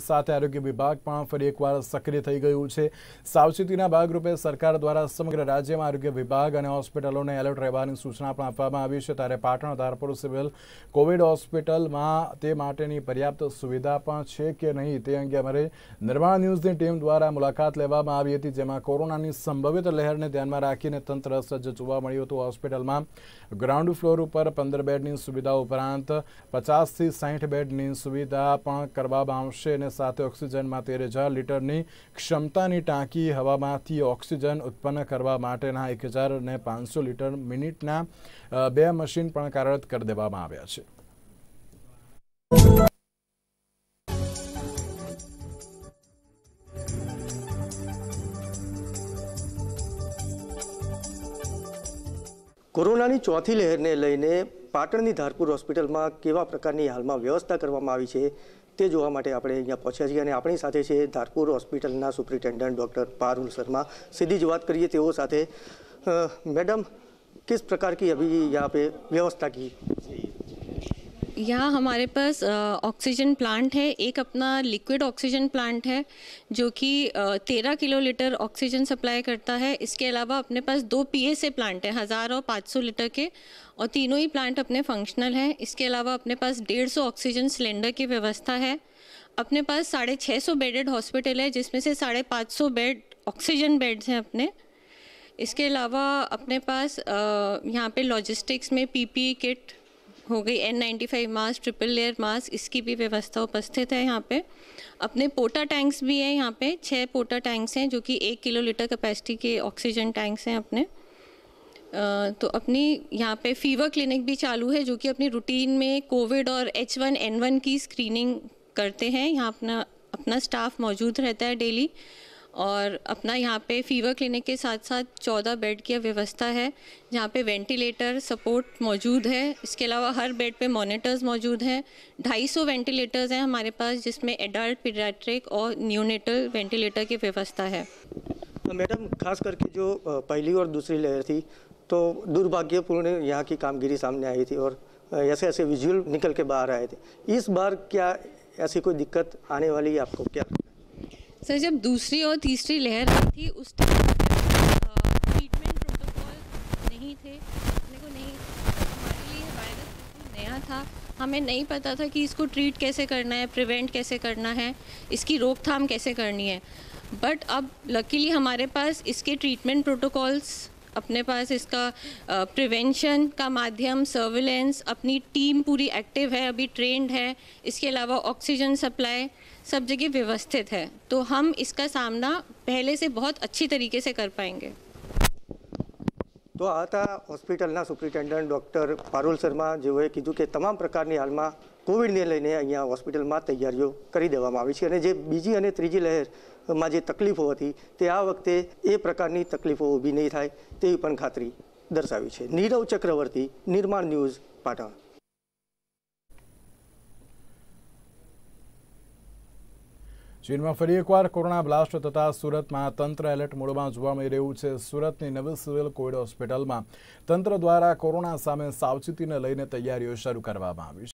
સાથે આરોગ્ય વિભાગ પણ ફરી એકવાર સક્રિય થઈ ગયું છે. સાવચેતીના ભાગરૂપે સરકાર દ્વારા સમગ્ર રાજ્યમાં આરોગ્ય વિભાગ અને હોસ્પિટલોને એલર્ટ રહેવાની સૂચના પણ આપવામાં આવી છે. ત્યારે પાટણ ધારપુર સિવિલ કોવિડ હોસ્પિટલમાં તે માટેની પર્યાપ્ત સુવિધા પણ છે કે નહીં તે અંગે અમારે નિર્માણ ન્યૂઝની ટીમ દ્વારા મુલાકાત લેવામાં આવી હતી, જેમાં કોરોનાની સંભવિત લહેરને ધ્યાનમાં રાખીને તંત્ર સજ્જ જોવા મળ્યું હતું. હોસ્પિટલમાં ગ્રાઉન્ડ ફ્લોર ઉપર પંદર બેડની સુવિધા ઉપરાંત પચાસથી સાઠ બેડની સુવિધા પણ કરવામાં આવશે અને સાથે ઓક્સિજનમાં તેર હજાર લીટરની ક્ષમતાની ટાંકી હવામાંથી ઓક્સિજન ઉત્પન્ન કરવા માટેના એક હજાર અને પાંચસો લીટર મિનિટના બે મશીન પણ કાર્યરત કરી દેવામાં આવ્યા છે. કોરોનાની ચોથી લહેરને લઈને પાટણની ધારપુર હોસ્પિટલમાં કેવા પ્રકારની હાલમાં વ્યવસ્થા કરવામાં આવી છે તે જોવા માટે આપણે અહીંયા પહોંચ્યા છીએ અને આપણી સાથે છે ધારપુર હોસ્પિટલના સુપ્રિન્ટેન્ડન્ટ ડૉક્ટર પારુલ શર્મા. સીધી જ વાત કરીએ તેઓ સાથે. મેડમ, કિસ પ્રકાર કી અભી યહાં પે વ્યવસ્થા કી? यहाँ हमारे पास ऑक्सीजन प्लांट है। एक अपना लिक्विड ऑक्सीजन प्लांट है, जो कि तेरह किलो लीटर ऑक्सीजन सप्लाई करता है। इसके अलावा अपने पास दो पीएसए प्लांट है, हज़ार और पाँच सौ लीटर के, और तीनों ही प्लांट अपने फंक्शनल हैं। इसके अलावा अपने पास डेढ़ सौ ऑक्सीजन सिलेंडर की व्यवस्था है। अपने पास साढ़े छः सौ बेडेड हॉस्पिटल है, जिसमें से साढ़े पाँच सौ बेड ऑक्सीजन बेड्स हैं अपने। इसके अलावा अपने पास यहाँ पे लॉजिस्टिक्स में पीपी किट हो गई N ninety five mask triple layer mask इसकी भी व्यवस्था उपस्थित है यहाँ पे। अपने पोटा टैंक्स भी हैं यहाँ पे छः पोटा टैंक्स हैं जो कि एक किलो लीटर कैपेसिटी के ऑक्सीजन टैंक्स हैं अपने। तो अपनी यहाँ पे फीवर क्लिनिक भी चालू है जो कि अपनी रूटीन में कोविड और एच वन एन वन की स्क्रीनिंग करते हैं। यहाँ अपना अपना स्टाफ मौजूद रहता है डेली और अपना यहाँ पे फीवर क्लिनिक के साथ साथ चौदह बेड की व्यवस्था है, जहाँ पे वेंटिलेटर सपोर्ट मौजूद है। इसके अलावा हर बेड पे मॉनिटर्स मौजूद हैं। ढाई सौ वेंटिलेटर्स हैं हमारे पास, जिसमें एडल्ट पीडियाट्रिक और न्यूनेटल वेंटिलेटर की व्यवस्था है। मैडम, खास करके जो पहली और दूसरी लहर थी तो दुर्भाग्यपूर्ण यहाँ की कामगिरी सामने आई थी और ऐसे ऐसे विजुअल निकल के बाहर आए थे। इस बार क्या ऐसी कोई दिक्कत आने वाली है आपको? क्या सर, जब दूसरी और तीसरी लहर आई थी, उस टाइम ट्रीटमेंट प्रोटोकॉल नहीं थे। अपने को नहीं, हमारे लिए वायरस नया था। हमें नहीं पता था कि इसको ट्रीट कैसे करना है प्रिवेंट कैसे करना है, इसकी रोकथाम कैसे करनी है। बट अब लकीली हमारे पास इसके ट्रीटमेंट प्रोटोकॉल्स अपने पास इसका प्रिवेंशन का माध्यम सर्विलेंस अपनी टीम पूरी एक्टिव है, अभी ट्रेंड है, इसके अलावा ऑक्सीजन सप्लाई सब जगह व्यवस्थित है। तो हम इसका सामना पहले से बहुत अच्छी तरीके से कर पाएँगे। તો આ હતા હોસ્પિટલના સુપ્રિન્ટેન્ડન્ટ ડૉક્ટર પારુલ શર્મા, જેઓએ કીધું કે તમામ પ્રકારની હાલમાં કોવિડને લઈને અહીંયા હોસ્પિટલમાં તૈયારીઓ કરી દેવામાં આવી છે. અને જે બીજી અને ત્રીજી લહેરમાં જે તકલીફો હતી, તે આ વખતે એ પ્રકારની તકલીફો ઊભી નહીં થાય તેવી પણ ખાતરી દર્શાવી છે. નીરવ ચક્રવર્તી, નિર્માણ ન્યૂઝ પાટણ. ચીનમાં ફરી એકવાર કોરોના બ્લાસ્ટ થતાં સુરતમાં તંત્ર એલર્ટ મોડમાં જોવા મળી રહ્યું છે. સુરતની નવી સિવિલ કોવિડ હોસ્પિટલમાં તંત્ર દ્વારા કોરોના સામે સાવચેતીને લઈને તૈયારીઓ શરૂ કરવામાં આવી છે